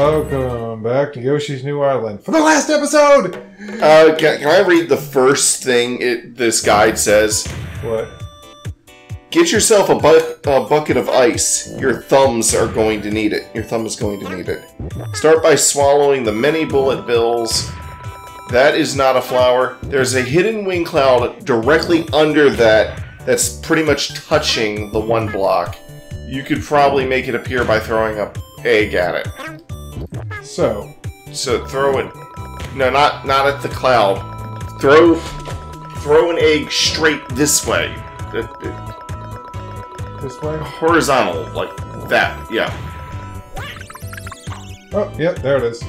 Welcome back to Yoshi's New Island for the last episode. Uh, can, can I read the first thing it, this guide says? What? Get yourself a, bu- a bucket of ice. Your thumbs are going to need it. Your thumb is going to need it. Start by swallowing the many bullet bills. That is not a flower. There's a hidden wing cloud directly under that that's pretty much touching the one block. You could probably make it appear by throwing a egg at it. So, So throw it. No, not not at the cloud. Throw throw an egg straight this way. It- it- this way. horizontal, like that. Yeah. Oh, yep, there it is.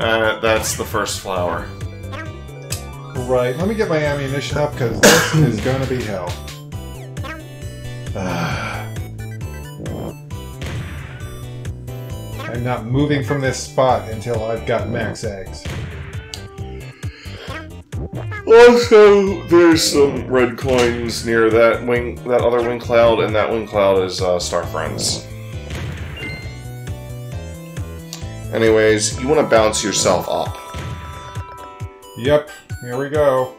Uh, that's the first flower. Right. Let me get my ammunition up because this is gonna be hell. I'm not moving from this spot until I've got max eggs. Also, there's some red coins near that wing, that other wing cloud, and that wing cloud is uh, Star Friends. Anyways, you want to bounce yourself up. Yep, here we go.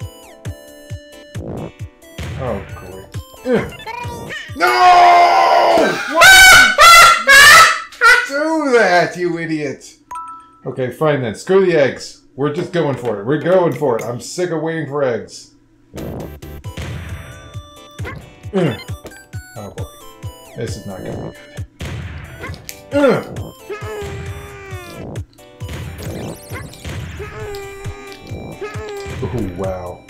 Oh, great. Ugh. No! Do that, you idiot! Okay, fine then. Screw the eggs. We're just going for it. We're going for it. I'm sick of waiting for eggs. Ugh. Oh boy. This is not gonna be good. Ugh. Ooh, wow.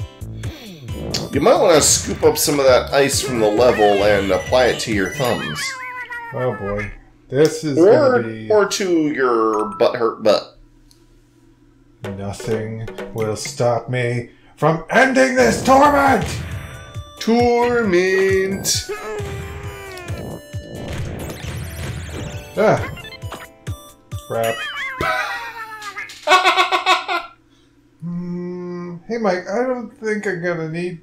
You might want to scoop up some of that ice from the level and apply it to your thumbs. Oh boy. This is Or, gonna be or to your butt hurt butt. nothing will stop me from ending this torment! Torment! Ah. Crap. Hmm. Hey Mike, I don't think I'm gonna need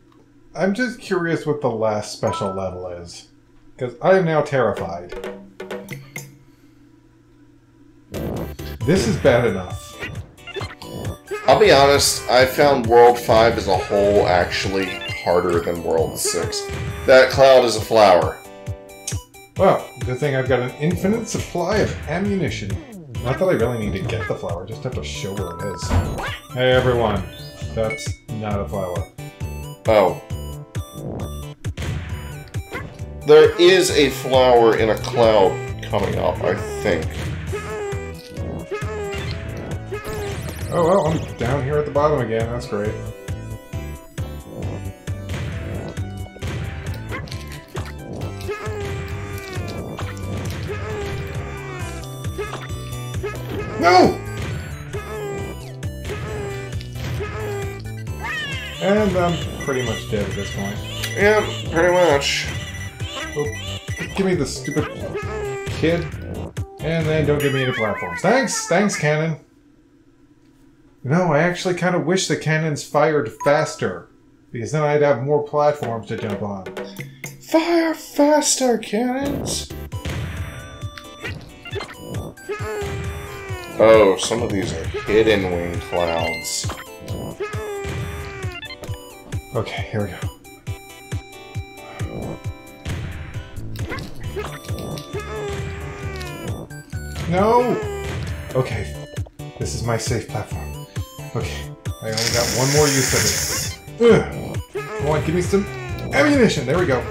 I'm just curious what the last special level is. Because I am now terrified. This is bad enough. I'll be honest, I found World 5 as a whole actually harder than World 6. That cloud is a flower. Well, good thing I've got an infinite supply of ammunition. Not that I really need to get the flower, just have to show where it is. Hey everyone, that's not a flower. Oh. There is a flower in a cloud coming up, I think. Oh well, I'm down here at the bottom again, that's great. No! And I'm pretty much dead at this point. Yeah, pretty much. Oh, give me the stupid kid. And then don't give me any platforms. Thanks, thanks, cannon. No, I actually kind of wish the cannons fired faster. Because then I'd have more platforms to jump on. Fire faster, cannons! Oh, some of these are hidden wing clouds. Okay, here we go. No! Okay, this is my safe platform. Okay, I only got one more use of it. Ugh. Come on, give me some ammunition. There we go.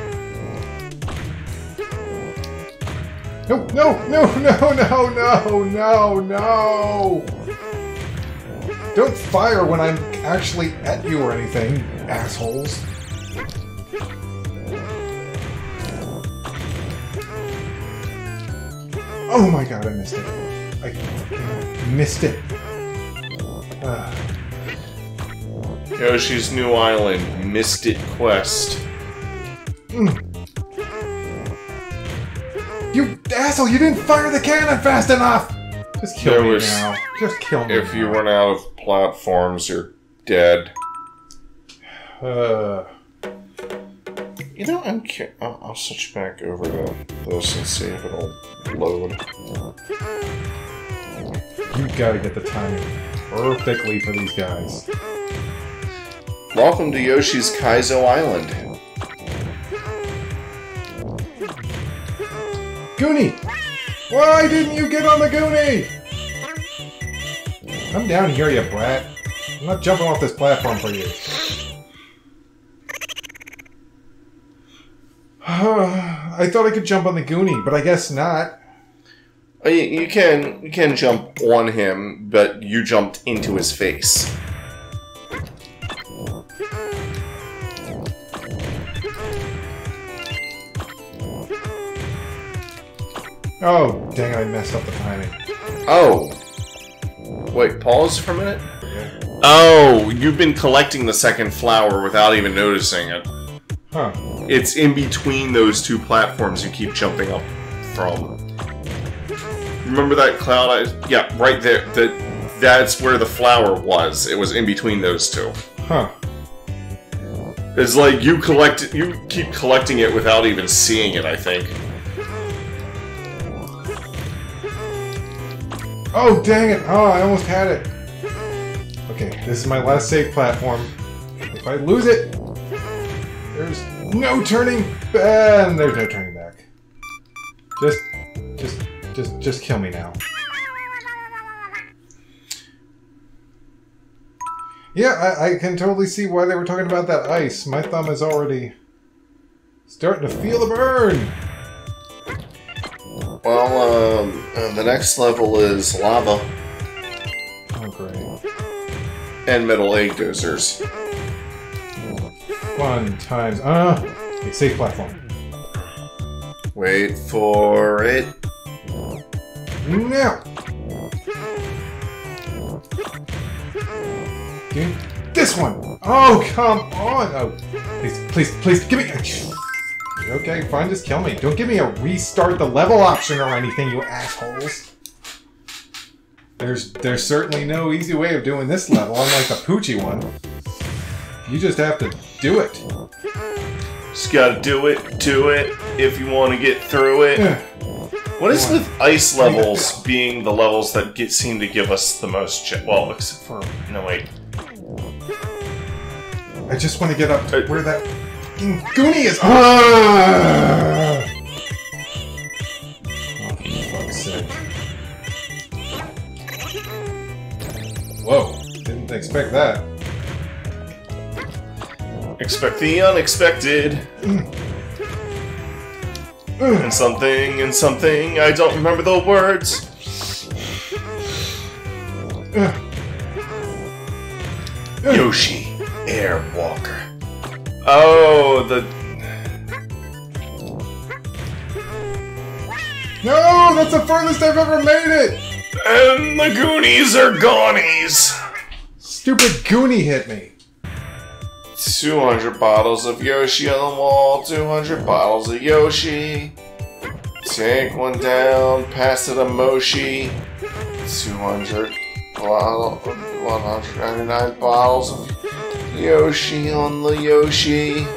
No, no, no, no, no, no, no, no! Don't fire when I'm actually at you or anything, assholes. Oh my god, I missed it. I missed it. Yoshi's New Island, Missed It Quest. you asshole, you didn't fire the cannon fast enough! Just kill There me was- now. Just kill me If you run out of platforms, you're dead. Uh, You know, I'm cu- I'll, I'll switch back over to this and see if it'll load. You gotta get the timing perfectly for these guys. Welcome to Yoshi's Kaizo Island. Goonie! Why didn't you get on the Goonie? Come down here, you brat. I'm not jumping off this platform for you. I thought I could jump on the Goonie, but I guess not. Uh, You, can you can jump on him, but you jumped into his face. Oh, dang, I messed up the timing. Oh. Wait, pause for a minute. Yeah. Oh, you've been collecting the second flower without even noticing it. Huh. It's in between those two platforms you keep jumping up from. Remember that cloud? I, yeah, right there. That that's where the flower was. It was in between those two. Huh. It's like you collect it, you keep collecting it without even seeing it. I think. Oh, dang it! Oh, I almost had it. Okay, this is my last safe platform. If I lose it, there's no turning back. And there's no turning back. Just, just, just, kill me now. Yeah, I, I can totally see why they were talking about that ice. My thumb is already starting to feel the burn. Well, um, uh, the next level is lava Oh, great. and metal egg dozers. Fun times. Ah, okay, safe platform. Wait for it. Now! Give this one! Oh, come on! Oh, please, please, please, give me... Okay, fine, just kill me. Don't give me a restart the level option or anything, you assholes. There's there's certainly no easy way of doing this level, unlike the Poochy one. You just have to do it. Just gotta do it, do it if you want to get through it. What is with ice levels being the levels that get seem to give us the most? Ch- well, except for no wait. I just want to get up to where that fucking Goonie is. Ah! Oh, for fuck's sake. Whoa, didn't expect that. Expect the unexpected. And something and something. I don't remember the words. Yoshi, Airwalker. Oh, the No, that's the furthest I've ever made it! and the Goonies are gonnies. Stupid Goonie hit me. 200 bottles of Yoshi on the wall, 200 bottles of Yoshi. Take one down, pass it to Moshi. 200 bottle, 199 bottles of Yoshi on the Yoshi.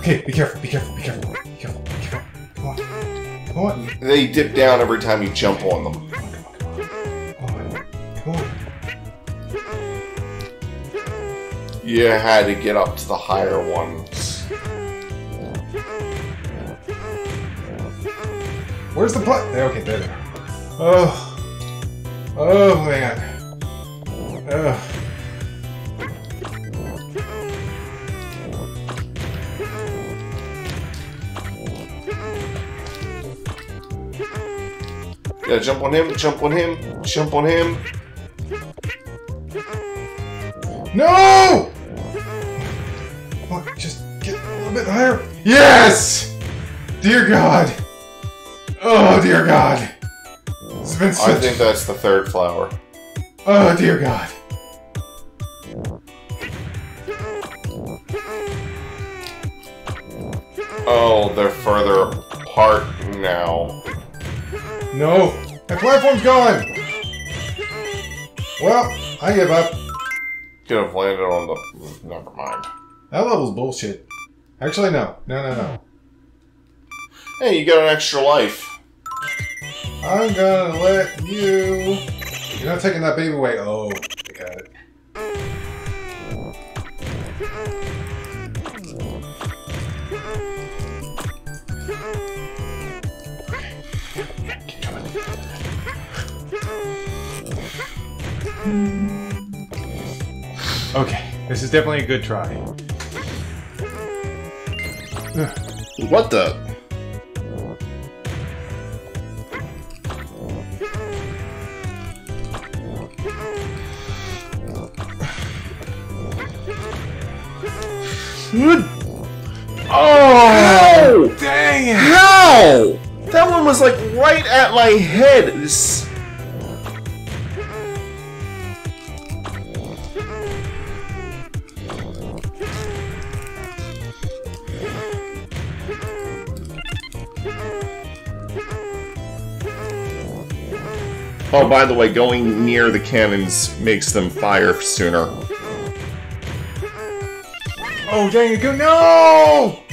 Okay, be careful, be careful, be careful, be careful, be careful. Come on, come on, They dip down every time you jump on them. You had to get up to the higher ones. Where's the? There, okay, there they are. Oh. Oh, man. Ugh. Yeah, jump on him, jump on him, jump on him. No! Just get a little bit higher. Yes! Dear God. Oh, dear God. Has been I think that's the third flower. Oh, dear God. Oh, they're further apart now. No. My platform's gone. Well, I give up. Could have landed on the. Never mind. That level's bullshit. Actually, no. No, no, no. Hey, you got an extra life. I'm gonna let you. You're not taking that baby away. Oh, I got it. Okay, this is definitely a good try. What the? Oh! oh! Dang! How? That one was like right at my head. This. Oh, by the way, going near the cannons makes them fire sooner. Oh, dang it! Go no!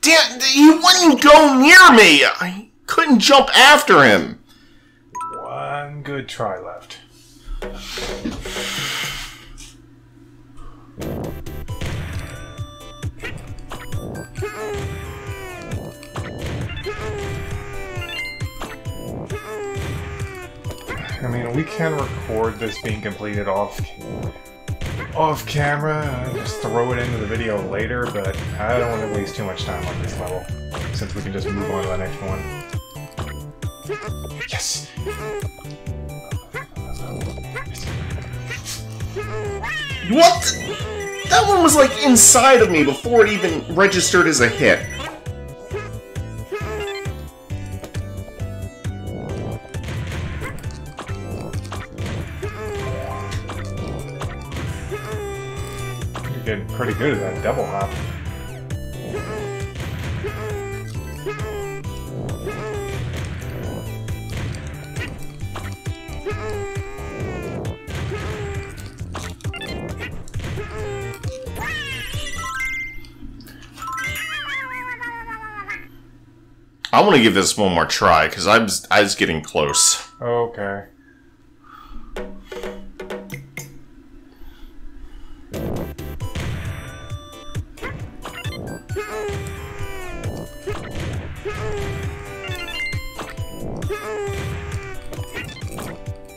Damn, he wouldn't go near me! I couldn't jump after him. One good try left. Mean, we can record this being completed off off camera and just throw it into the video later, but I don't want to waste too much time on this level, since we can just move on to the next one. Yes! What? That one was like inside of me before it even registered as a hit. Pretty good at that double hop. I want to give this one more try because I was I was getting close.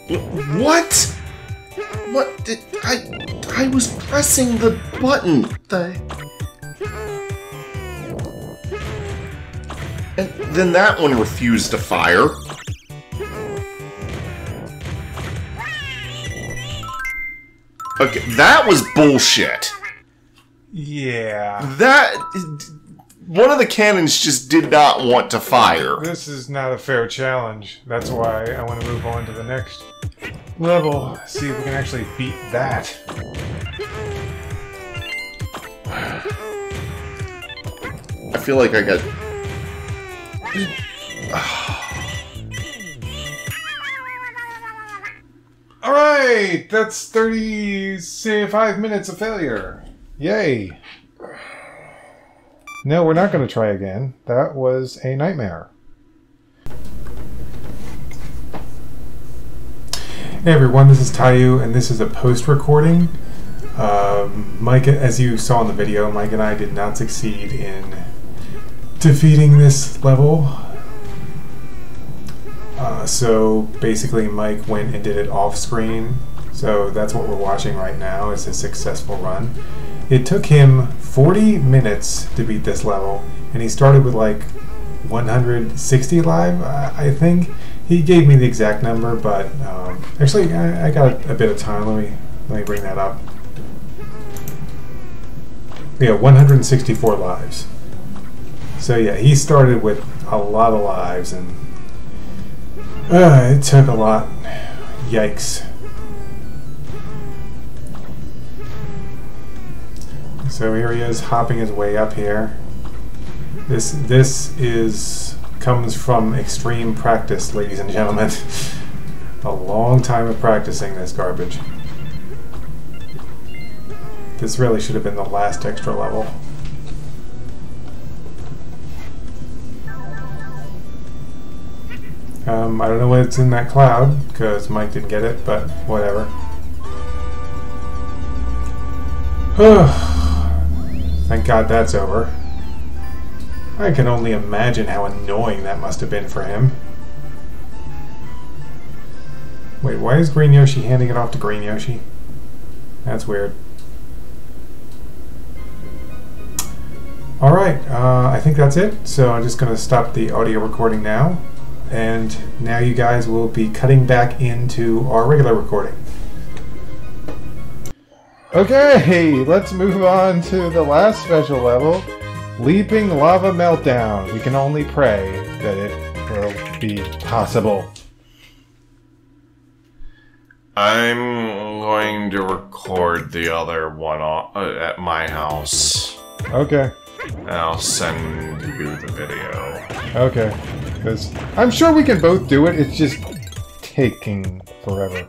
What? What did I? I was pressing the button. The. And then that one refused to fire. Okay, that was bullshit. Yeah. That one of the cannons just did not want to fire. This is not a fair challenge. That's why I want to move on to the next level. See if we can actually beat that. I feel like I got Alright! That's 35 minutes of failure. Yay. No, we're not going to try again. That was a nightmare. Hey everyone, this is Taio, and this is a post recording. Um, Mike, as you saw in the video, Mike and I did not succeed in defeating this level. Uh, so basically, Mike went and did it off screen. So that's what we're watching right now is a successful run. It took him 40 minutes to beat this level, and he started with like 160 live, I I think. He gave me the exact number, but um, actually, I, I got a, a bit of time. Let me let me bring that up. Yeah, 164 lives. So yeah, he started with a lot of lives, and uh, it took a lot. Yikes. So here he is, hopping his way up here. This this is comes from extreme practice, ladies and gentlemen. a long time of practicing this garbage. This really should have been the last extra level. Um, I don't know what's in that cloud, because Mike didn't get it, but whatever. Thank God that's over. I can only imagine how annoying that must have been for him. Wait, why is Green Yoshi handing it off to Green Yoshi? That's weird. Alright, uh, I think that's it. So I'm just going to stop the audio recording now. And now you guys will be cutting back into our regular recording. Okay, let's move on to the last special level. Leaping Lava Meltdown. We can only pray that it will be possible. I'm going to record the other one uh, at my house. Okay, And I'll send you the video. okay. Because I'm sure we can both do it, it's just taking forever.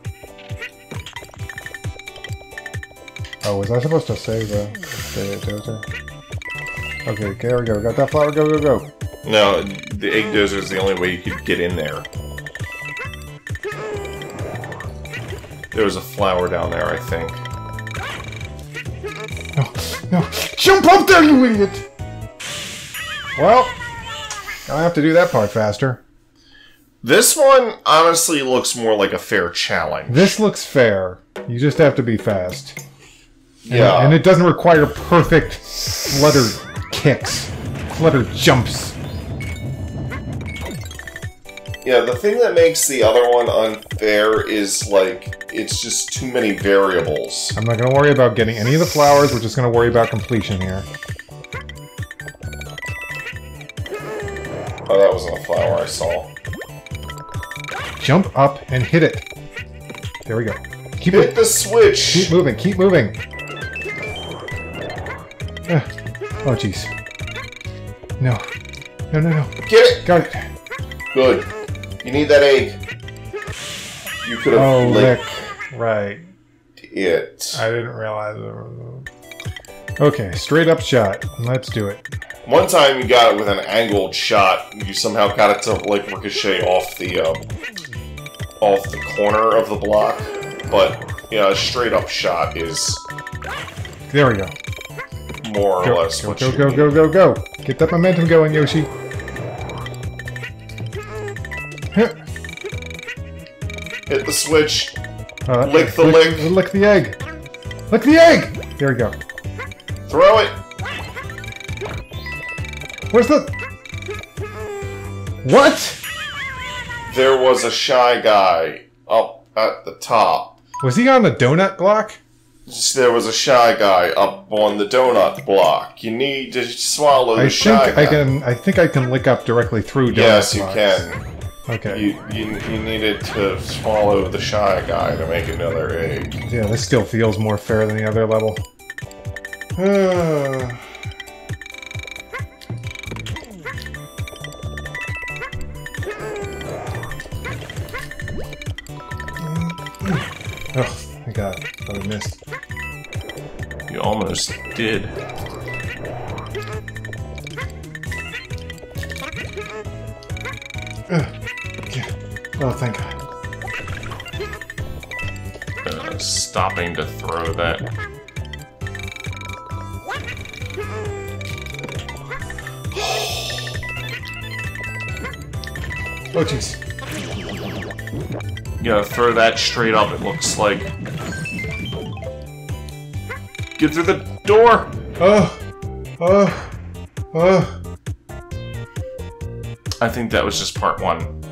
Oh, was I supposed to say the, the? Okay, there we go. Got that flower. Go, go, go. No, the egg dozer is the only way you could get in there. There was a flower down there, I think. No, no. Jump up there, you idiot! Well, I have to do that part faster. This one honestly looks more like a fair challenge. This looks fair. You just have to be fast. And- Yeah. And it doesn't require perfect flutter kicks, flutter jumps. Yeah, the thing that makes the other one unfair is like it's just too many variables. I'm not going to worry about getting any of the flowers. We're just going to worry about completion here. Oh, that wasn't a flower I saw. Jump up and hit it. There we go. Keep Hit it. the switch. Keep moving. Keep moving. Oh, jeez. No. No, no, no. Get it. Got it. Good. You need that egg. You could have Oh, licked Rick. Right. it. I didn't realize it. Okay, straight up shot. Let's do it. One time you got it with an angled shot. You somehow got it to like ricochet off the um, off the corner of the block. But yeah, a straight up shot is There we go. More or Go, less go, go, go, go, go, go. Get that momentum going, Yoshi. Hit the switch. Uh, Lick the lick. Lick the egg. Lick the egg! There we go. Throw it. Where's the... What? There was a shy guy up at the top. Was he on the donut block? There was a shy guy up on the donut block. You need to swallow the I shy think guy. I can. I think I can lick up directly through donut Yes, you blocks. can. Okay. You, you you needed to swallow the shy guy to make another egg. Yeah, this still feels more fair than the other level. Oh, my god. I missed. You almost did. Yeah. Oh, thank god. Uh, stopping to throw that. Oh, jeez. You gotta throw that straight up, it looks like. Get through the door! Oh. Oh. Oh. I think that was just part one.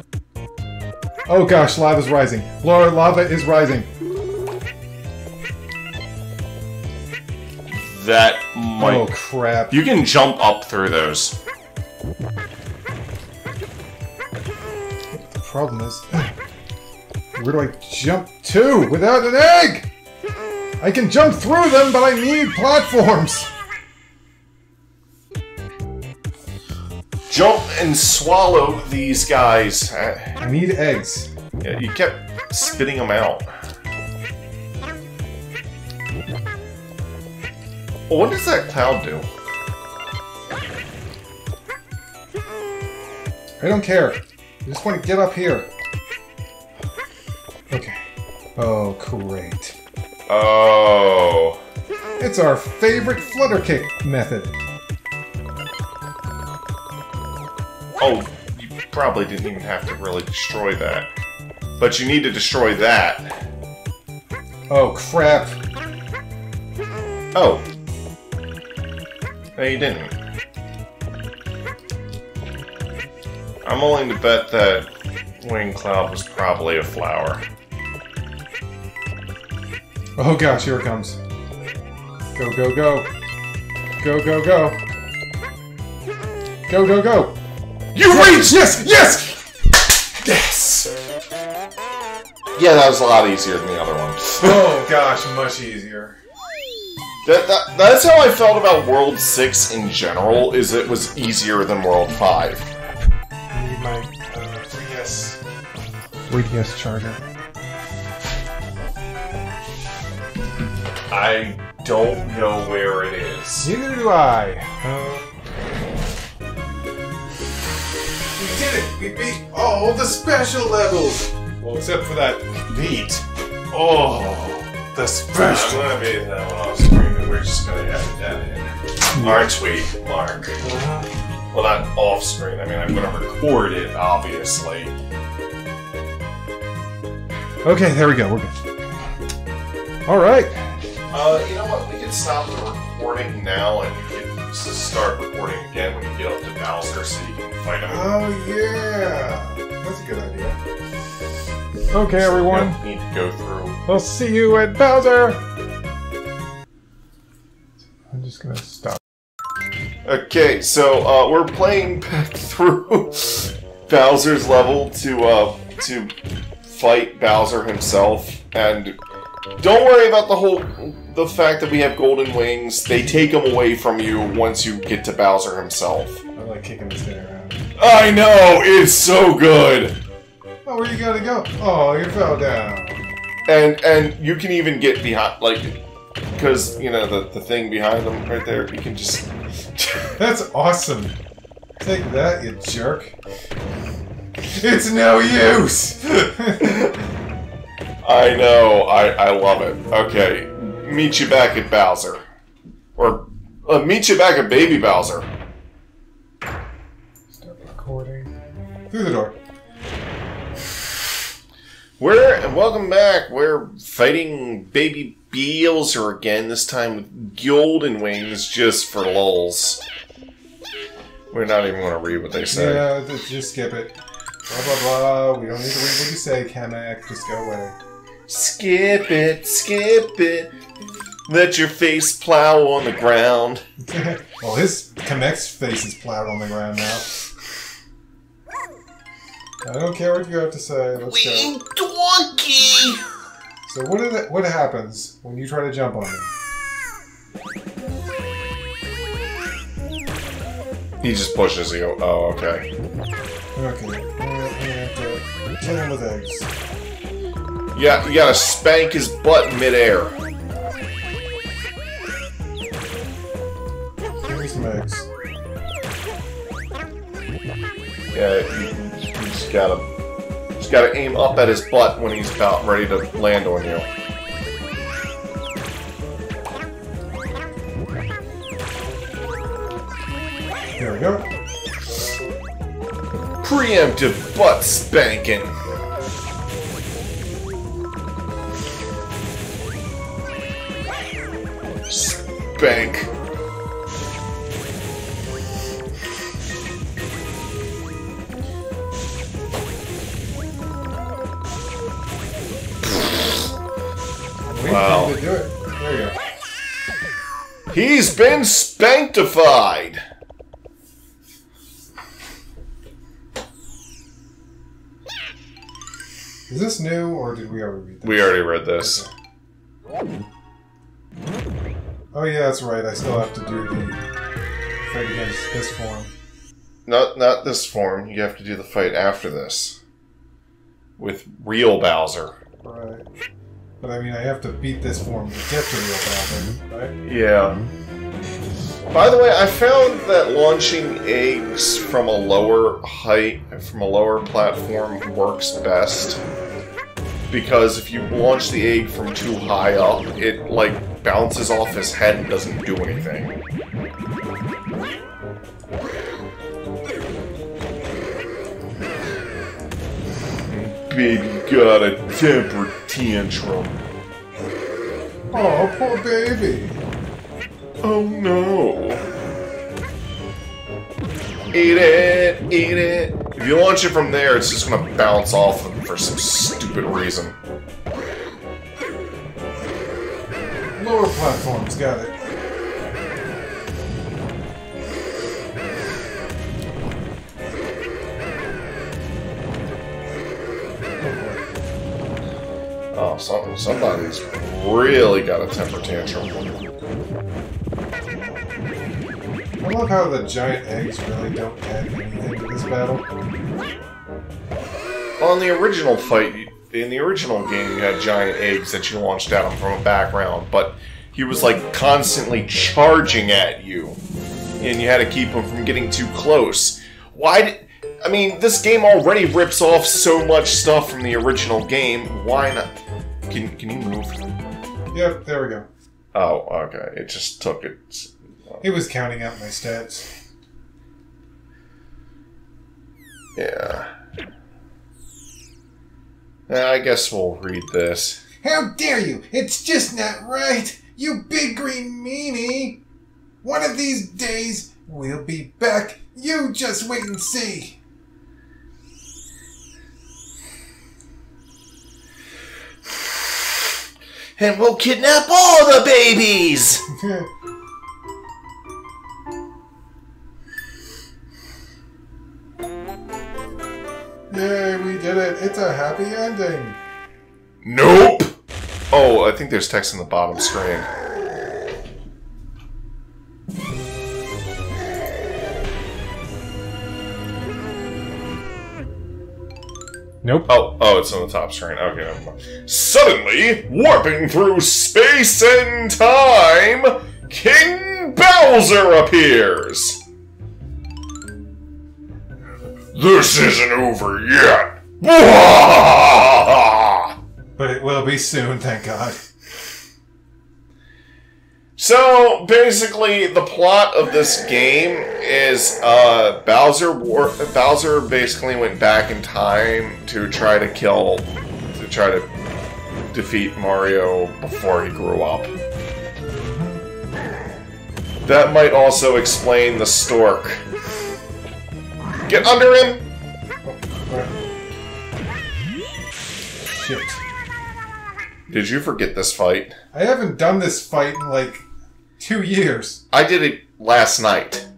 Oh gosh, lava's rising. Laura, lava is rising. That might. Oh crap. You can jump up through those. The problem is, where do I jump to without an egg? I can jump through them, but I need platforms. Jump and swallow these guys. Uh, I need eggs. yeah, you kept spitting them out. Well, what does that cloud do? I don't care. I just want to get up here. Okay. Oh, great. Oh. It's our favorite flutter kick method. Oh, you probably didn't even have to really destroy that. But you need to destroy that. Oh, crap. Oh. No, you didn't. I'm willing to bet that Wing Cloud was probably a flower. Oh gosh, here it comes. Go, go, go. Go, go, go. Go, go, go. You reached! Yes, yes! Yes! Yeah, that was a lot easier than the other one. Oh gosh, much easier. That, that, that's how I felt about World 6 in general, is it was easier than World 5. I need my uh, 3DS. 3DS charger. I don't know where it is. Neither do I. Uh, we did it! We beat all the special levels! Well, except for that beat. Oh, the special. I'm special. gonna be that one off screen, and we're just gonna edit that in. Aren't we, Mark? Well, not off screen. I mean, I'm gonna record it, obviously. Okay, there we go. We're good. Alright. Uh, you know what? We can stop the recording now, and you can s- start recording again when you get up to Bowser, so you can fight him. Oh, yeah. That's a good idea. Okay, everyone. You don't need to go through. I'll see you at Bowser! I'm just gonna stop. Okay, so uh, we're playing back through Bowser's level to uh, to fight Bowser himself, and don't worry about the whole the fact that we have golden wings. They take them away from you once you get to Bowser himself. I like kicking this guy around. I know it's so good, Oh, where you gotta go? Oh, you fell down. and and you can even get behind like because you know the the thing behind them right there. You can just That's awesome. Take that, you jerk. It's no use! I know. I, I love it. Okay. Meet you back at Bowser. Or uh, meet you back at Baby Bowser. Start recording. Through the door. We're welcome back. We're fighting Baby Bowser again. This time with golden wings, just for lulz. We're not even going to read what they say. Yeah, just skip it. Blah blah blah. We don't need to read what you say, Kamek. Just go away. Skip it, skip it. Let your face plow on the ground. well, his Kamek's face is plowed on the ground now. I don't care what you have to say. Let's go. donkey. So what is it, what happens when you try to jump on him? He just pushes you. Oh, okay. Okay. uh, I have to kill him with eggs. Yeah, you gotta spank his butt midair. Give me some eggs. Yeah, you, you just gotta just gotta aim up at his butt when he's about ready to land on you. Here we go. Preemptive butt spanking. Wait Wow. for him to do it. There you go. He's been spanktified. Is this new or did we already read this? We already read this. Oh yeah, that's right. I still have to do the fight against this form. Not not this form. You have to do the fight after this. With real Bowser. Right. But I mean, I have to beat this form to get to real Bowser, right? Yeah. By the way, I found that launching eggs from a lower height, from a lower platform, works best. Because if you launch the egg from too high up, it, like, bounces off his head and doesn't do anything. Baby got a temper tantrum. Oh, poor baby. Oh no. Eat it, eat it. If you launch it from there, it's just gonna bounce off him for some stupid reason. Lower platforms, got it. Oh, oh some, somebody's really got a temper tantrum. I love how the giant eggs really don't add anything to this battle. On the original fight, in the original game, you had giant eggs that you launched at him from a background, but he was like constantly charging at you, and you had to keep him from getting too close. Why did. I mean, this game already rips off so much stuff from the original game. Why not? Can, can you move? Yep, there we go. Oh, okay. It just took it. It was counting out my stats. Yeah. Yeah, I guess we'll read this. How dare you! It's just not right! You big green meanie! One of these days, we'll be back. You just wait and see. And we'll kidnap all the babies! Yay, we did it! It's a happy ending! Nope! Oh, I think there's text in the bottom screen. Nope. Oh, oh, it's on the top screen. Okay, never mind. Suddenly, warping through space and time, King Bowser appears! This isn't over yet! But it will be soon, thank God. So basically, the plot of this game is uh, Bowser. War- Bowser basically went back in time to try to kill, to try to defeat Mario before he grew up. That might also explain the stork. Get under him! Shit. Did you forget this fight? I haven't done this fight in like two years. I did it last night.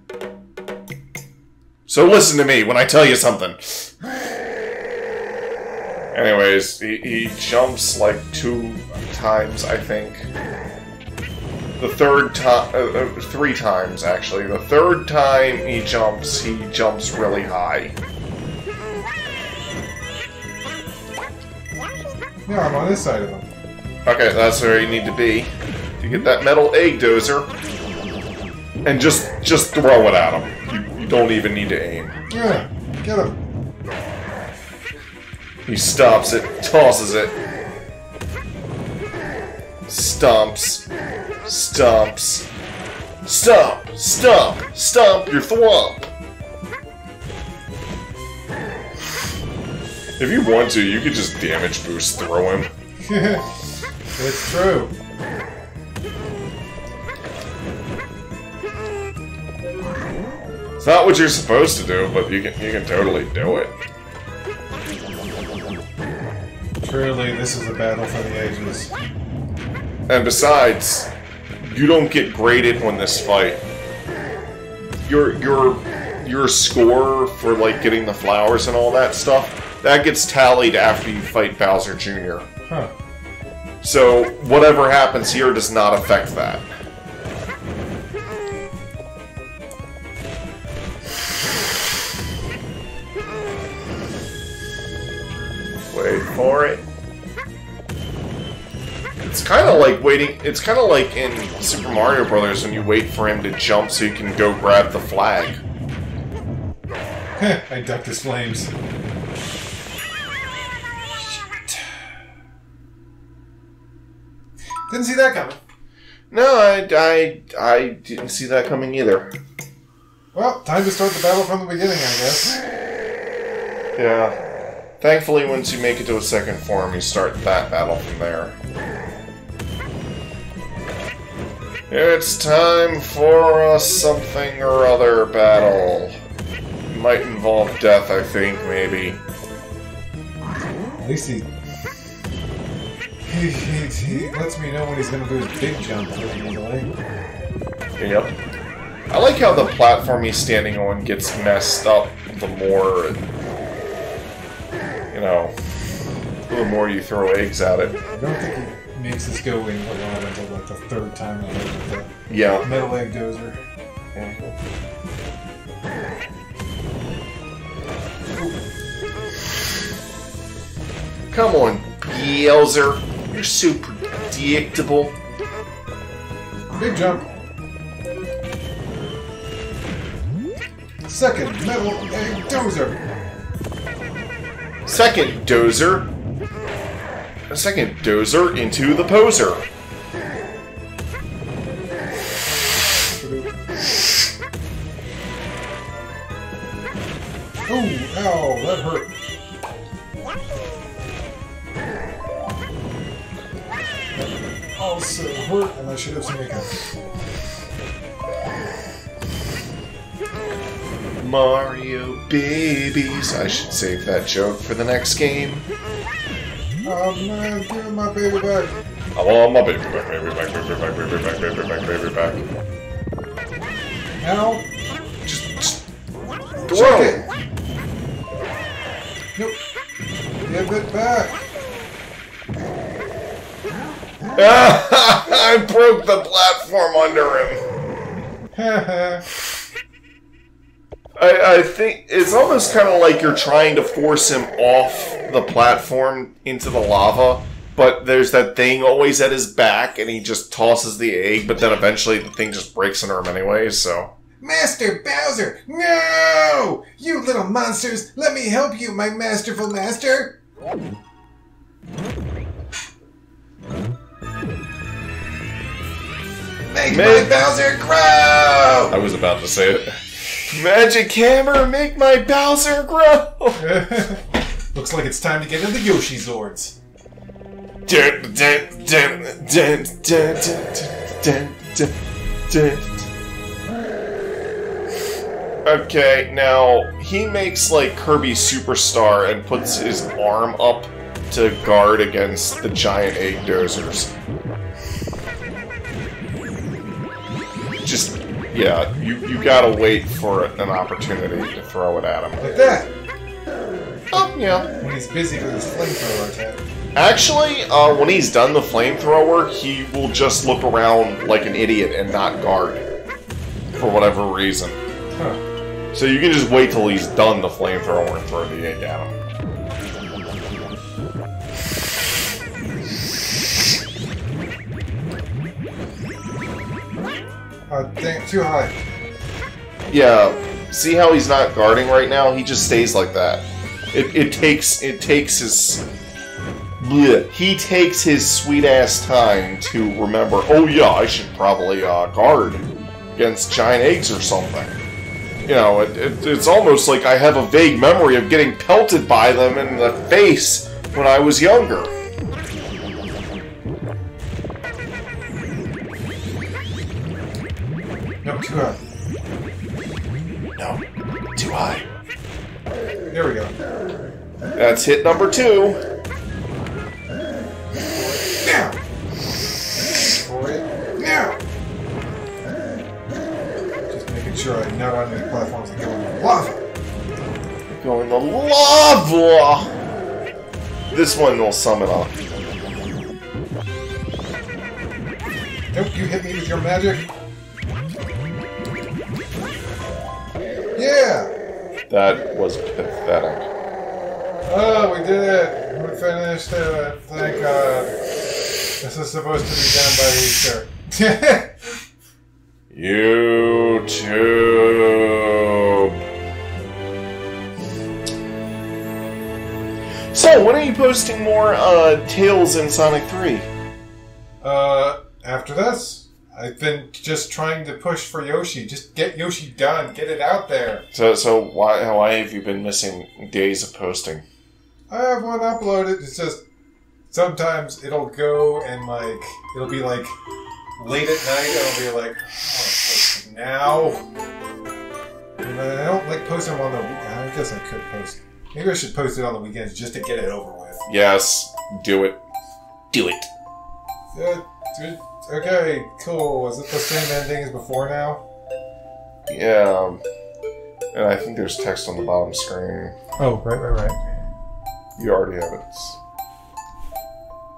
So listen to me when I tell you something. Anyways, he, he jumps like two times, I think. The third time, uh, uh, three times actually. The third time he jumps, he jumps really high. Yeah, I'm on this side of him. Okay, that's where you need to be. To get that metal egg dozer. And just just throw it at him. You, you don't even need to aim. Yeah, get him. He stops it, tosses it. Stomps. Stomps. Stomp! Stomp! Stomp your thwomp! If you want to, you could just damage boost throw him. it's true. It's not what you're supposed to do, but you can you can totally do it. Truly, this is a battle for the ages. And besides, you don't get graded on this fight. Your your your score for like getting the flowers and all that stuff, that gets tallied after you fight Bowser Jr. Huh. So whatever happens here does not affect that. Wait for it. It's kind of like waiting. It's kind of like in Super Mario Brothers when you wait for him to jump so you can go grab the flag. I ducked his flames. Didn't see that coming. No, I, I, I didn't see that coming either. Well, time to start the battle from the beginning, I guess. Yeah. Thankfully, once you make it to a second form, you start that battle from there. It's time for a something or other battle. Might involve death, I think, maybe. At least he... He, he, he lets me know when he's gonna do his big jump. Yep. I like how the platform he's standing on gets messed up the more, you know, the more you throw eggs at it. I don't think he makes us go in a lot until like the third time I looked Yeah. the metal egg dozer. Come on, Beelzer. You're so predictable. Big jump. Second metal egg dozer. Second dozer. A second dozer into the poser. Ooh, ow, that hurt. That Also hurt, and I should have it coming. Mario babies. I should save that joke for the next game. Man, give me my baby back. I want my baby back, baby back, baby back, baby back, baby back, baby back. Ow. Just, just Check throw it. Nope. Give it back. I broke the platform under him. I, I think it's almost kind of like you're trying to force him off the platform into the lava, but there's that thing always at his back, and he just tosses the egg, but then eventually the thing just breaks under him anyways, so. Master Bowser! No! You little monsters! Let me help you, my masterful master! Make my Bowser grow! I was about to say it. Magic hammer, make my Bowser grow! Looks like it's time to get into the Yoshi Zords. Dun, dun, dun, dun, dun, dun, dun, dun, dun. Okay, now he makes like Kirby Superstar and puts his arm up to guard against the giant egg dozers. Just yeah, you you gotta wait for an opportunity to throw it at him. Like that! Oh yeah. When he's busy with his flamethrower attack. Actually, uh, when he's done the flamethrower, he will just look around like an idiot and not guard. For whatever reason. Huh. So you can just wait till he's done the flamethrower and throw the egg at him. Uh, dang, too high. Yeah, see how he's not guarding right now? He just stays like that. It, it takes it takes his bleh. he takes his sweet ass time to remember. Oh yeah, I should probably uh, guard against giant eggs or something. You know, it, it, it's almost like I have a vague memory of getting pelted by them in the face when I was younger. That's hit number two. Now! Now! Just making sure I know on any platforms that go in the lava. Going the lava. This one will sum it up. Nope, you hit me with your magic. Yeah! That was pathetic. Oh, we did it! We finished it, thank God. This is supposed to be done by Easter. YouTube. So, when are you posting more uh, Tails in Sonic 3? uh, after this, I've been just trying to push for Yoshi. Just get Yoshi done. Get it out there. So, so why why have you been missing days of posting? I have one uploaded. It's just sometimes it'll go and like it'll be like late at night. It'll be like oh, now. And I don't like posting them on the. I guess I could post. Maybe I should post it on the weekends just to get it over with. Yes, do it. Do it. Yeah, dude, okay, cool. Is it the same ending as before now? Yeah. Um, and I think there's text on the bottom screen. Oh, right, right, right. You already have it.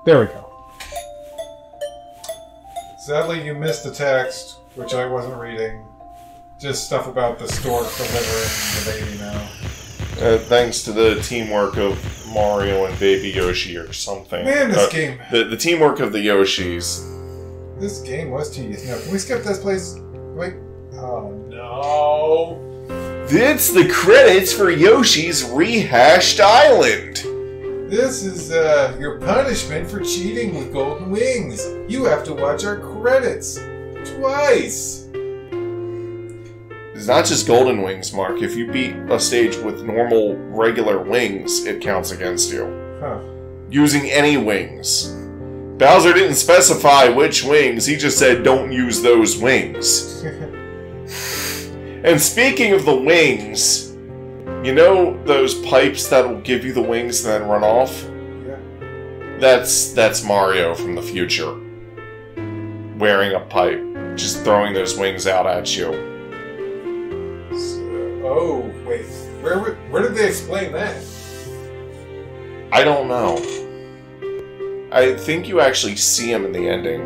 There we go. Sadly, you missed the text, which I wasn't reading. Just stuff about the stork delivering the baby now. Uh, thanks to the teamwork of Mario and Baby Yoshi or something. Man, this Uh, game, The, the teamwork of the Yoshis. this game was tedious. No, can we skip this place? Wait. Oh no. It's the credits for Yoshi's Rehashed Island. This is uh, your punishment for cheating with golden wings. You have to watch our credits twice. It's not just golden wings, Mark. If you beat a stage with normal, regular wings, it counts against you. Huh. Using any wings. Bowser didn't specify which wings, he just said don't use those wings. And speaking of the wings, you know those pipes that will give you the wings and then run off? yeah. That's that's Mario from the future. Wearing a pipe, just throwing those wings out at you. So- oh wait, where where did they explain that? I don't know. I think you actually see him in the ending.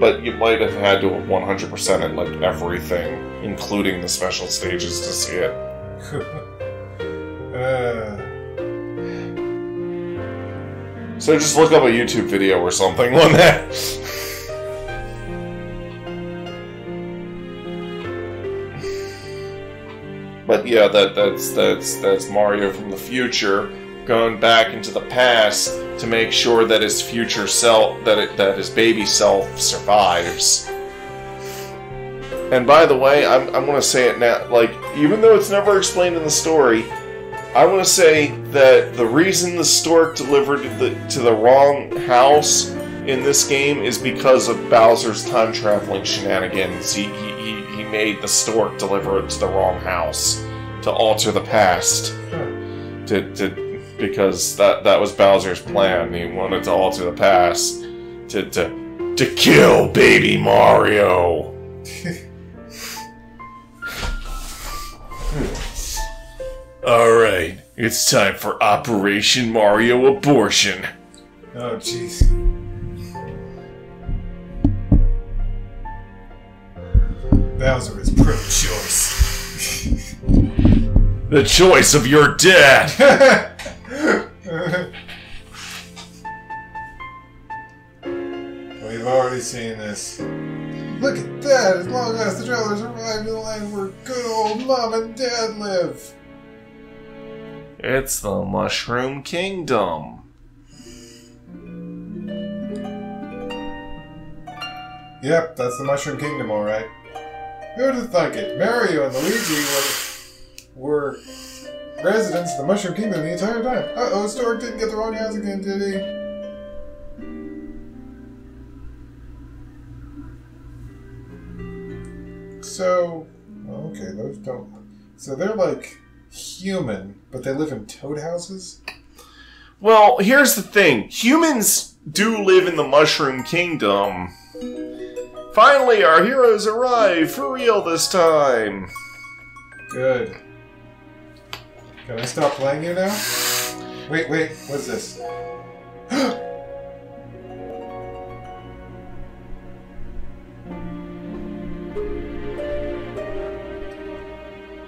But you might have had to 100% in like everything, including the special stages to see it. uh, So just look up a YouTube video or something on that. But yeah, that that's that's that's Mario from the future going back into the past to make sure that his future self that it, that his baby self survives. And by the way, I'm I'm gonna say it now. Like even though it's never explained in the story, I want to say that the reason the stork delivered to the, to the wrong house in this game is because of Bowser's time traveling shenanigans. He, he, he, he made the stork deliver it to the wrong house to alter the past. To, to, because that, that was Bowser's plan. He wanted to alter the past to, to, to kill baby Mario. Alright, it's time for Operation Mario Abortion. oh jeez. Bowser is pro-choice. The choice of your dad. We've already seen this. Look at that! As long as the travelers arrive in the land where good old mom and dad live. It's the Mushroom Kingdom. Yep, that's the Mushroom Kingdom, alright. Who'd have thunk it? Mario and Luigi were, were residents of the Mushroom Kingdom the entire time. Uh-oh, Stork didn't get the wrong house again, did he? So, okay, those don't. So they're like human, but they live in toad houses? Well, here's the thing humans do live in the Mushroom Kingdom. Finally, our heroes arrive for real this time. Good. Can I stop playing you now? Wait, wait, what's this?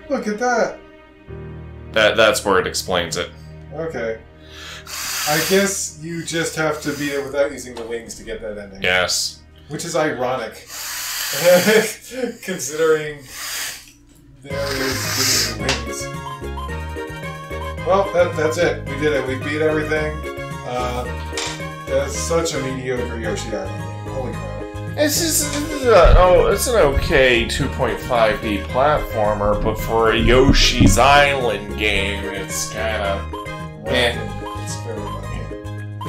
Look at that! That that's where it explains it. Okay. I guess you just have to beat it without using the wings to get that ending. Yes. Which is ironic. Considering there is the wings. Well, that, that's it. We did it. We beat everything. Uh, that's such a mediocre Yoshi Island. Holy crap. This is, this is a, oh, it's an okay 2.5D platformer, but for a Yoshi's Island game, it's kind of. Eh, it's lacking.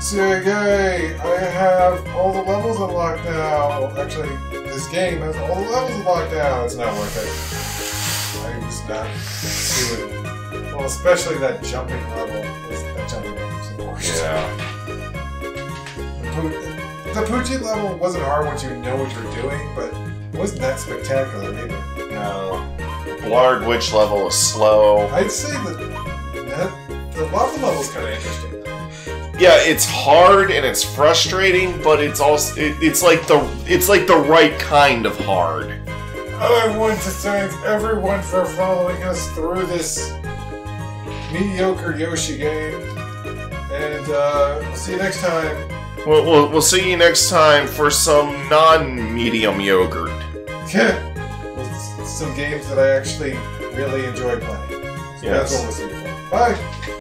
So, yay! I have all the levels unlocked now. Actually, this game has all the levels unlocked now. It's not worth it. I was not doing it. Well, especially that jumping level. That jumping level is the worst. yeah. The, Poo- Poochy level wasn't hard once you know what you're doing, but it wasn't that spectacular either. No. Blard Witch level is slow. I'd say that, that the lava level's kind of interesting. Yeah, it's hard and it's frustrating, but it's also it, it's like the it's like the right kind of hard. I want to thank everyone for following us through this mediocre Yoshi game. And uh, we'll see you next time. We'll, we'll, we'll see you next time for some non-medium yogurt. Some games that I actually really enjoy playing. So Yes. that's what we'll see. Bye!